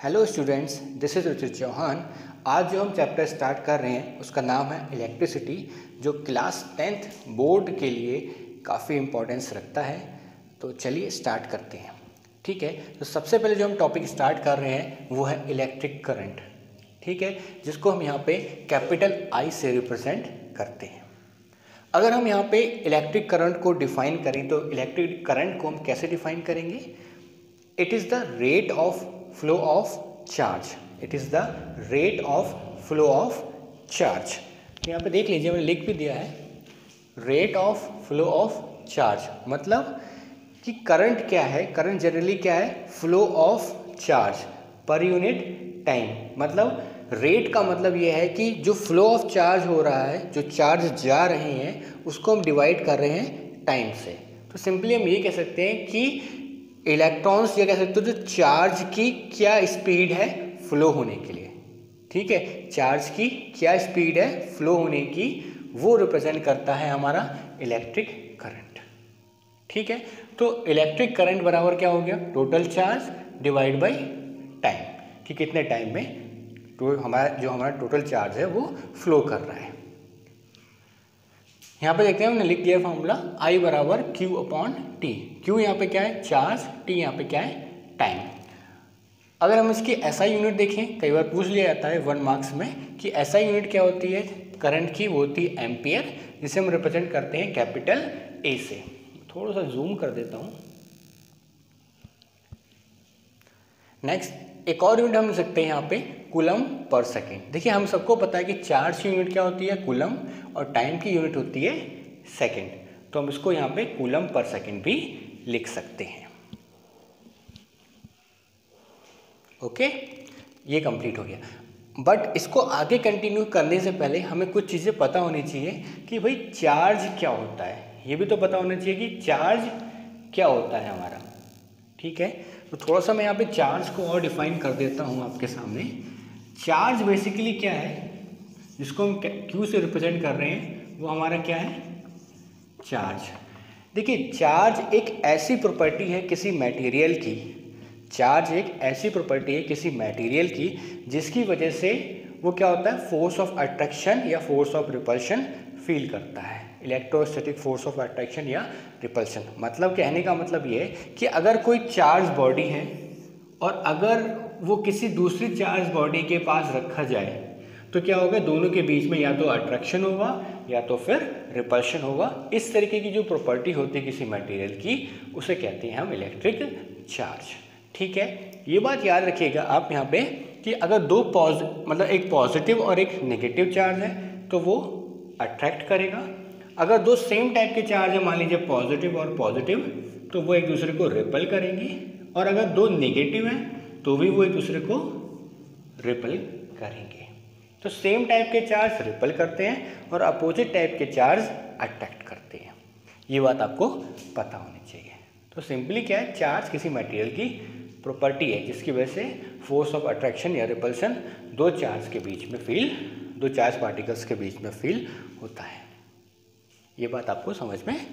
Hello students this is Ruchir Chauhan आज जो हम चैप्टर स्टार्ट कर रहे हैं, उसका नाम है इलेक्ट्रिसिटी जो क्लास टेंथ बोर्ड के लिए काफ़ी इम्पोर्टेंस रखता है। तो चलिए स्टार्ट करते हैं। ठीक है? तो सबसे पहले जो हम टॉपिक स्टार्ट कर रहे हैं, वो है इलेक्ट्रिक करंट ठीक है? जिसको हम यहाँ पे कैपिटल आई से रिप्रेजेंट करते हैं। अगर हम यहाँ पे इलेक्ट्रिक करंट को डिफाइन करें तो इलेक्ट्रिक करंट को हम कैसे डिफाइन करेंगे? It is the rate of flow of charge it is the rate of flow of charge यहाँ पे देख लीजिए, मैंने लिख भी दिया है। Rate of flow of charge मतलब कि करंट क्या है? करंट जनरली क्या है? Flow of charge per unit time मतलब रेट का मतलब यह है कि जो फ्लो ऑफ़ चार्ज हो रहा है, जो चार्ज जा रहे हैं, उसको हम डिवाइड कर रहे हैं टाइम से। तो सिंपली हम ये कह सकते हैं कि इलेक्ट्रॉन्स या कह सकते हो जो चार्ज की क्या स्पीड है, फ्लो होने के लिए। ठीक है? चार्ज की क्या स्पीड है, फ्लो होने की, वो रिप्रेजेंट करता है हमारा इलेक्ट्रिक करंट। ठीक है? तो इलेक्ट्रिक करंट बराबर क्या हो गया? Total charge divide by time. कि कितने टाइम में? तो हमारा, जो हमारा टोटल चार्ज है, वो फ्लो कर रहा है। यहाँ पे देखते हैं, हमने लिख दिया फॉर्मूला I बराबर क्यू अपॉन टी क्यू यहाँ पे क्या है? चार्ज टी यहाँ पे क्या है? टाइम अगर हम इसकी ऐसा यूनिट देखें, कई बार पूछ लिया जाता है वन मार्क्स में कि ऐसा यूनिट क्या होती है? करंट की वो होती है एम्पियर जिसे हम रिप्रेजेंट करते हैं कैपिटल ए से। थोड़ा सा जूम कर देता हूँ। नेक्स्ट एक और यूनिट हम सकते हैं यहाँ पे। Coulomb per second. देखिए, हम सबको पता है कि चार्ज की यूनिट क्या होती है? कुलम, और टाइम की यूनिट होती है सेकेंड। तो हम इसको यहाँ पे कुलम पर सेकेंड भी लिख सकते हैं। ओके? ये कंप्लीट हो गया। बट इसको आगे कंटिन्यू करने से पहले हमें कुछ चीज़ें पता होनी चाहिए कि भाई चार्ज क्या होता है। ये भी तो पता होना चाहिए कि चार्ज क्या होता है हमारा। ठीक है? तो थोड़ा सा मैं यहाँ पे चार्ज को और डिफाइन कर देता हूँ आपके सामने। चार्ज बेसिकली क्या है? जिसको हम क्यू से रिप्रेजेंट कर रहे हैं, वो हमारा क्या है? चार्ज। देखिए, चार्ज एक ऐसी प्रॉपर्टी है किसी मटेरियल की। चार्ज एक ऐसी प्रॉपर्टी है किसी मटेरियल की, जिसकी वजह से वो क्या होता है? फोर्स ऑफ़ अट्रैक्शन या फोर्स ऑफ़ रिपल्शन फील करता है। इलेक्ट्रोस्टैटिक फोर्स ऑफ़ अट्रैक्शन या रिपल्शन मतलब कहने का मतलब ये है कि अगर कोई चार्ज बॉडी है और अगर वो किसी दूसरी चार्ज बॉडी के पास रखा जाए तो क्या होगा? दोनों के बीच में या तो अट्रैक्शन होगा, या तो फिर रिपल्शन होगा। इस तरीके की जो प्रॉपर्टी होती है किसी मटेरियल की, उसे कहते हैं हम इलेक्ट्रिक चार्ज ठीक है? ये बात याद रखिएगा आप यहाँ पे कि अगर दो पॉज मतलब एक पॉजिटिव और एक नेगेटिव चार्ज है तो वो अट्रैक्ट करेगा। अगर दो सेम टाइप के चार्ज है, मान लीजिए पॉजिटिव और पॉजिटिव तो वो एक दूसरे को रिपल करेंगे। और अगर दो नेगेटिव हैं तो भी वो एक दूसरे को रिपल करेंगे। तो सेम टाइप के चार्ज रिपल करते हैं और अपोजिट टाइप के चार्ज अट्रैक्ट करते हैं। ये बात आपको पता होनी चाहिए। तो सिंपली क्या है? चार्ज किसी मटेरियल की प्रॉपर्टी है, जिसकी वजह से फोर्स ऑफ़ अट्रैक्शन या रिपल्सन दो चार्ज के बीच में फील दो चार्ज पार्टिकल्स के बीच में फील होता है। ये बात आपको समझ में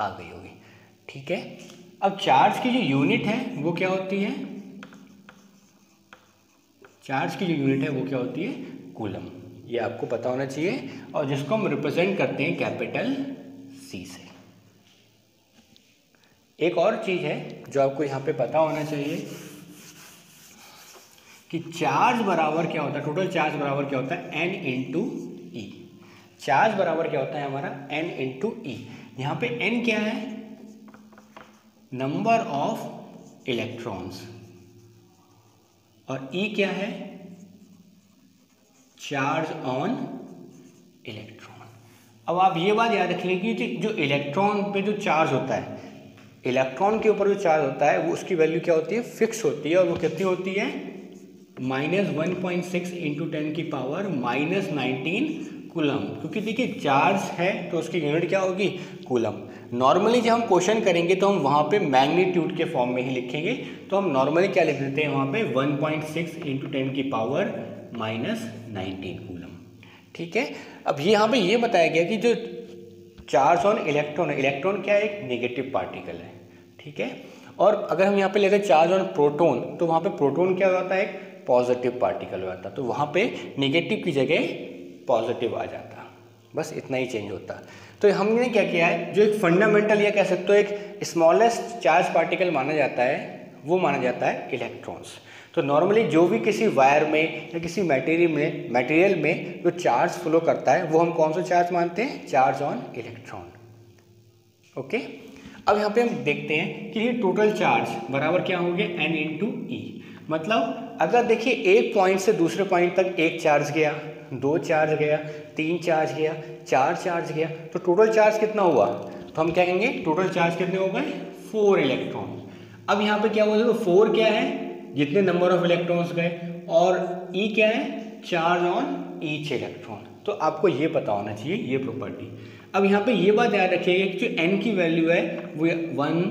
आ गई होगी। ठीक है? अब चार्ज की जो यूनिट है, वो क्या होती है? चार्ज की जो यूनिट है वो क्या होती है? कूलम। ये आपको पता होना चाहिए। और जिसको हम रिप्रेजेंट करते हैं कैपिटल सी से। एक और चीज़ है जो आपको यहाँ पे पता होना चाहिए कि चार्ज बराबर क्या होता है? टोटल चार्ज बराबर क्या होता है? एन इंटू ई चार्ज बराबर क्या होता है हमारा? एन इंटू ई यहाँ पे एन क्या है? नंबर ऑफ़ इलेक्ट्रॉन्स और ई e क्या है? चार्ज ऑन इलेक्ट्रॉन अब आप ये बात याद रखिए कि जो इलेक्ट्रॉन पे जो चार्ज होता है इलेक्ट्रॉन के ऊपर जो चार्ज होता है, वो उसकी वैल्यू क्या होती है? फिक्स होती है और वो कितनी होती है? Minus one point six into ten की पावर माइनस नाइनटीन कूलम। क्योंकि देखिए चार्ज है तो उसकी यूनिट क्या होगी? कूलम। नॉर्मली जब हम क्वेश्चन करेंगे तो हम वहाँ पे मैग्नीट्यूड के फॉर्म में ही लिखेंगे। तो हम नॉर्मली क्या लिख देते हैं वहाँ पे? 1.6 पॉइंट सिक्स इंटू टेन की पावर माइनस नाइनटीन कूलम। ठीक है? अब ये यहाँ पे ये बताया गया कि जो चार्ज ऑन इलेक्ट्रॉन इलेक्ट्रॉन क्या है? एक नेगेटिव पार्टिकल है। ठीक है? और अगर हम यहाँ पे लेते हैं चार्ज ऑन प्रोटोन तो वहाँ पे प्रोटोन क्या होता है? एक पॉजिटिव पार्टिकल हो जाता है। तो वहाँ पे निगेटिव की जगह पॉजिटिव आ जाता। बस इतना ही चेंज होता। तो हमने क्या किया है? जो एक फंडामेंटल या कह सकते हो एक स्मॉलेस्ट चार्ज पार्टिकल माना जाता है, वो माना जाता है इलेक्ट्रॉन्स तो नॉर्मली जो भी किसी वायर में या किसी मटेरियल में मटेरियल में जो चार्ज फ्लो करता है, वो हम कौन सा चार्ज मानते हैं? चार्ज ऑन इलेक्ट्रॉन ओके अब यहाँ पे हम देखते हैं कि ये टोटल चार्ज बराबर क्या हो गया एन टू ई मतलब अगर देखिए, एक पॉइंट से दूसरे पॉइंट तक एक चार्ज गया, दो चार्ज गया, तीन चार्ज गया, चार चार्ज गया तो टोटल चार्ज कितना हुआ? तो हम क्या कहेंगे? टोटल चार्ज कितने हो गए? फोर इलेक्ट्रॉन अब यहाँ पे क्या हुआ देखो फोर क्या है? जितने नंबर ऑफ़ इलेक्ट्रॉन्स गए, और ई e क्या है? चार्ज ऑन ईच इलेक्ट्रॉन तो आपको ये पता होना चाहिए, ये प्रॉपर्टी अब यहाँ पे ये बात याद रखिएगा कि जो एन की वैल्यू है, वो one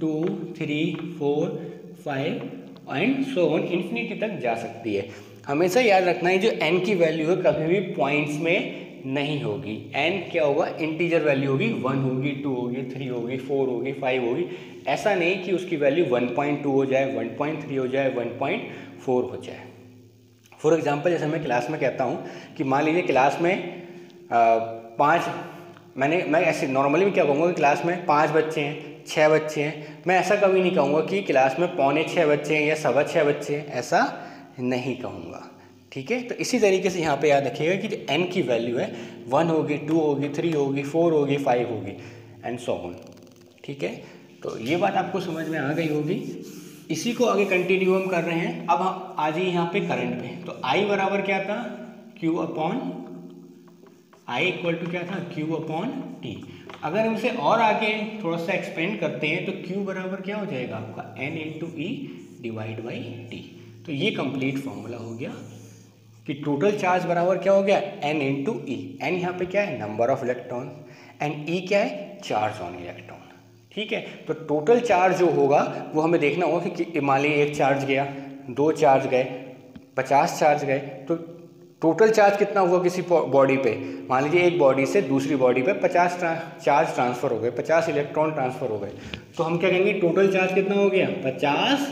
two three four five and so on infinity तक जा सकती है। हमेशा याद रखना है, जो एन की वैल्यू है, कभी भी पॉइंट्स में नहीं होगी। एन क्या होगा? इंटीजर वैल्यू होगी। वन होगी, टू होगी, थ्री होगी, फोर होगी, फाइव होगी। ऐसा नहीं कि उसकी वैल्यू वन पॉइंट टू हो जाए, वन पॉइंट थ्री हो जाए, वन पॉइंट फोर हो जाए। फॉर एग्ज़ाम्पल जैसे मैं क्लास में कहता हूँ कि मान लीजिए क्लास में पाँच, मैंने, मैं ऐसे नॉर्मली भी क्या कहूँगा कि क्लास में पाँच बच्चे हैं। छः बच्चे हैं। मैं ऐसा कभी नहीं कहूँगा कि क्लास में पौने छः बच्चे हैं या सवा छः बच्चे हैं, ऐसा नहीं कहूँगा। ठीक है? तो इसी तरीके से यहाँ पे याद रखिएगा कि जो एन की वैल्यू है वन होगी टू होगी थ्री होगी फोर होगी फाइव होगी एंड सो ऑन ठीक है? तो ये बात आपको समझ में आ गई होगी। इसी को आगे कंटिन्यू हम कर रहे हैं। अब हम आ जाइए यहाँ पे करंट पे तो आई बराबर क्या था? Q upon I equal to क्या था? क्यू अपॉन टी अगर हम इसे और आगे थोड़ा सा एक्सपेंड करते हैं तो क्यू बराबर क्या हो जाएगा? आपका n into e divide by t तो ये कंप्लीट फॉर्मूला हो गया कि टोटल चार्ज बराबर क्या हो गया? एन इंटू ई एन यहाँ पे क्या है? Number of electron and e क्या है? चार्ज ऑन इलेक्ट्रॉन ठीक है? तो टोटल चार्ज जो होगा, वो हमें देखना होगा कि मान लीजिए एक चार्ज गया, दो चार्ज गए, पचास चार्ज गए तो टोटल चार्ज कितना हुआ किसी बॉडी पे? मान लीजिए एक बॉडी से दूसरी बॉडी पे 50 ट्रा, चार्ज ट्रांसफ़र हो गए 50 इलेक्ट्रॉन ट्रांसफ़र हो गए। तो हम क्या कहेंगे? टोटल चार्ज कितना हो गया? 50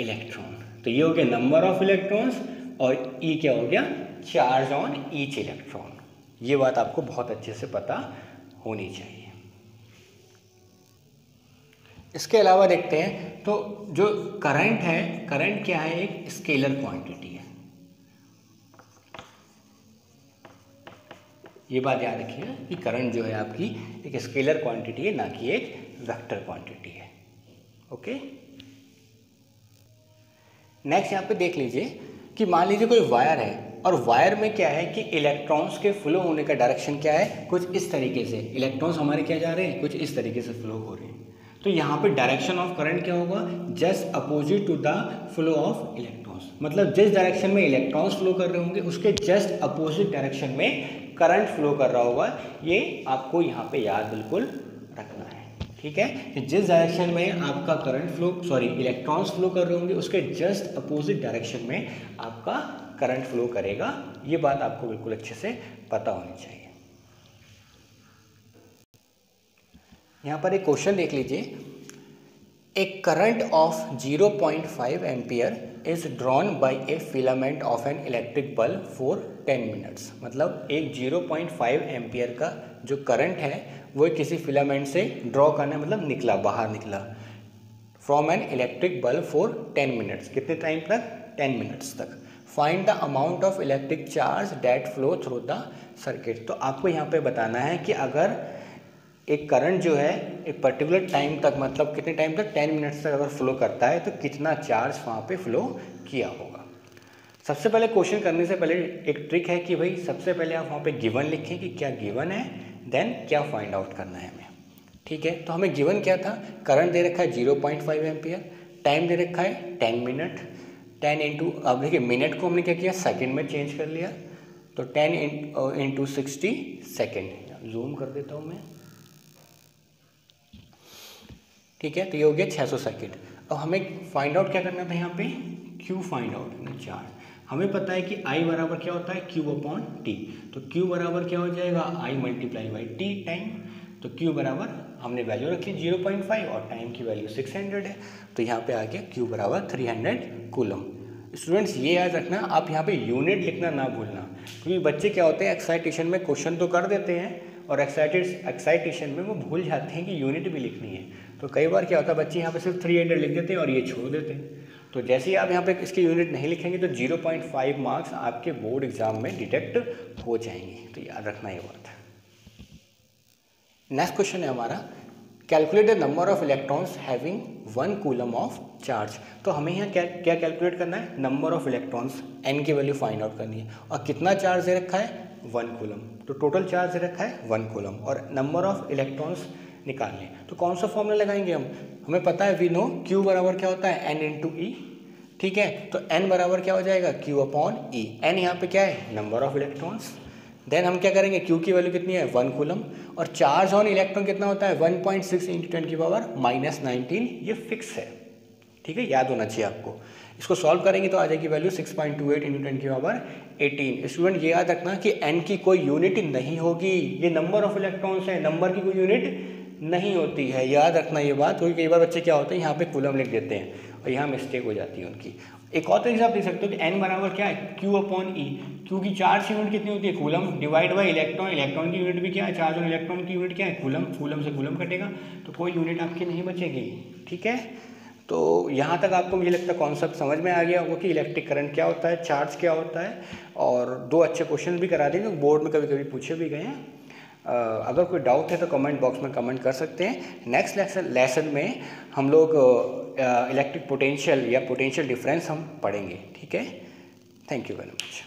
इलेक्ट्रॉन तो ये हो गया नंबर ऑफ़ इलेक्ट्रॉन्स और ई e क्या हो गया? चार्ज ऑन ईच इलेक्ट्रॉन ये बात आपको बहुत अच्छे से पता होनी चाहिए। इसके अलावा देखते हैं तो जो करंट है करंट क्या है? एक स्केलर क्वांटिटी है। ये बात याद रखिएगा कि करंट जो है आपकी एक स्केलर क्वांटिटी है, ना कि एक वेक्टर क्वांटिटी है। ओके नेक्स्ट यहाँ पे देख लीजिए कि मान लीजिए कोई वायर है, और वायर में क्या है कि इलेक्ट्रॉन्स के फ्लो होने का डायरेक्शन क्या है? कुछ इस तरीके से। इलेक्ट्रॉन्स हमारे क्या जा रहे हैं? कुछ इस तरीके से फ्लो हो रहे हैं। तो यहाँ पे डायरेक्शन ऑफ़ करंट क्या होगा? Just opposite to the flow of electrons मतलब जिस डायरेक्शन में इलेक्ट्रॉन्स फ्लो कर रहे होंगे, उसके जस्ट अपोजिट डायरेक्शन में करंट फ्लो कर रहा होगा, ये आपको यहाँ पे याद बिल्कुल रखना है। ठीक है? कि जिस डायरेक्शन में आपका current flow sorry electrons flow कर रहे होंगे, उसके जस्ट अपोजिट डायरेक्शन में आपका करंट फ्लो करेगा। ये बात आपको बिल्कुल अच्छे से पता होनी चाहिए। यहाँ पर एक क्वेश्चन देख लीजिए। A current of 0.5 ampere is drawn by a filament of an electric bulb for 10 minutes मतलब एक 0.5 एम्पियर का जो करंट है, वो किसी फिलामेंट से ड्रॉ करना मतलब निकला, बाहर निकला from an electric bulb for 10 minutes कितने टाइम तक? 10 मिनट्स तक. Find the amount of electric charge that flow through the circuit तो आपको यहाँ पे बताना है कि अगर एक करंट जो है, एक पर्टिकुलर टाइम तक मतलब कितने टाइम तक? टेन मिनट्स तक अगर फ्लो करता है तो कितना चार्ज वहाँ पे फ्लो किया होगा? सबसे पहले क्वेश्चन करने से पहले एक ट्रिक है कि भाई, सबसे पहले आप वहाँ पे गिवन लिखें कि क्या गिवन है देन क्या फाइंड आउट करना है हमें। ठीक है? तो हमें गिवन क्या था? करंट दे रखा है ज़ीरो पॉइंट फाइव टाइम दे रखा है टेन मिनट टेन इंटू अब देखिए मिनट को हमने क्या किया? सेकेंड में चेंज कर लिया। तो ten into sixty second zoom कर देता हूँ मैं। ठीक है तो ये हो गया 600 सेकेंड अब हमें फाइंड आउट क्या करना था यहाँ पे? क्यू फाइंड आउट चार्ज हमें पता है कि आई बराबर क्या होता है? क्यू अपॉन टी तो क्यू बराबर क्या हो जाएगा? I multiply by T time तो क्यू बराबर हमने वैल्यू रखी ज़ीरो पॉइंट फाइव और टाइम की वैल्यू सिक्स हंड्रेड है. तो यहाँ पे आ गया क्यू बराबर थ्री हंड्रेड कूलम स्टूडेंट्स ये याद रखना, आप यहाँ पे यूनिट लिखना ना भूलना. क्योंकि बच्चे क्या होते हैं एक्साइटेशन में क्वेश्चन तो कर देते हैं और एक्साइटेड एक्साइटेशन में वो भूल जाते हैं कि यूनिट भी लिखनी है. तो कई बार क्या होता है, बच्चे यहाँ पे सिर्फ़ थ्री हंड्रेड लिख देते हैं और ये छोड़ देते हैं। तो जैसे ही आप यहाँ पे इसकी यूनिट नहीं लिखेंगे तो ज़ीरो पॉइंट फाइव मार्क्स आपके बोर्ड एग्ज़ाम में डिटेक्ट हो जाएँगे। तो याद रखना ये बात नेक्स्ट क्वेश्चन है हमारा। Calculate the number of electrons having one coulomb of charge तो हमें यहाँ क्या क्या कैलकुलेट करना है? नंबर ऑफ़ इलेक्ट्रॉन्स एन की वैल्यू फाइंड आउट करनी है। और कितना चार्ज दे रखा है? वन कूलम तो टोटल चार्ज रखा है? वन कूलम और नंबर ऑफ़ इलेक्ट्रॉन्स निकालने तो कौन सा फॉर्मूला लगाएँगे हम? हमें पता है वी नो क्यू बराबर क्या होता है? एन इंटू ई ठीक है? तो एन बराबर क्या हो जाएगा? क्यू अपॉन ई एन यहाँ पे क्या है? नंबर ऑफ़ इलेक्ट्रॉन्स देन हम क्या करेंगे? क्यू की वैल्यू कितनी है? वन कूलम और चार्ज ऑन इलेक्ट्रॉन कितना होता है? One point six into ten की पावर माइनस नाइनटीन ये फिक्स है। ठीक है? याद होना चाहिए आपको। इसको सॉल्व करेंगे तो आ जाएगी value six point two eight into ten की पावर एटीन स्टूडेंट ये याद रखना कि एन की कोई यूनिट नहीं होगी। ये नंबर ऑफ़ इलेक्ट्रॉन्स है। नंबर की कोई यूनिट नहीं होती है। याद रखना ये बात, क्योंकि कई बार बच्चे क्या होते हैं, यहाँ पे कूलम लिख देते हैं और यहाँ मिस्टेक हो जाती है उनकी। एक और तरीके से आप देख सकते हो कि एन बराबर क्या है? क्यू अपॉन ई क्योंकि चार्ज यूनिट कितनी होती है? Coulomb divide by electron electron की यूनिट भी क्या है? चार्ज और इलेक्ट्रॉन की यूनिट क्या है? कूलम। कूलम से कूलम कटेगा तो कोई यूनिट आपकी नहीं बचेगी। ठीक है? तो यहाँ तक आपको मुझे लगता है कॉन्सेप्ट समझ में आ गया होगा कि इलेक्ट्रिक करंट क्या होता है चार्ज क्या होता है, और दो अच्छे क्वेश्चन भी करा देंगे बोर्ड में कभी कभी पूछे भी गए हैं। अगर कोई डाउट है तो कमेंट बॉक्स में कमेंट कर सकते हैं। नेक्स्ट लेसन लेसन में हम लोग इलेक्ट्रिक पोटेंशियल या पोटेंशियल डिफरेंस हम पढ़ेंगे, ठीक है? Thank you very much